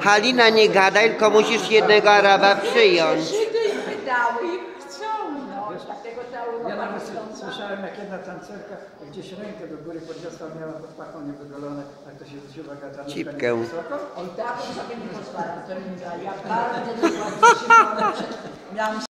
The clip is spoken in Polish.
Halina, nie gadaj, tylko musisz jednego Araba przyjąć. Żydy i wydały i chcą, no. Dlatego ta Ja nawet słyszałem, jak jedna tancerka gdzieś rękę do góry podniosła, miała pod pachą niewygolone, jak to się zwróciła gata. Cipkę. Oj, tak, on sobie nie pozwalam, to nie. Ja bardzo dokładnie się miałam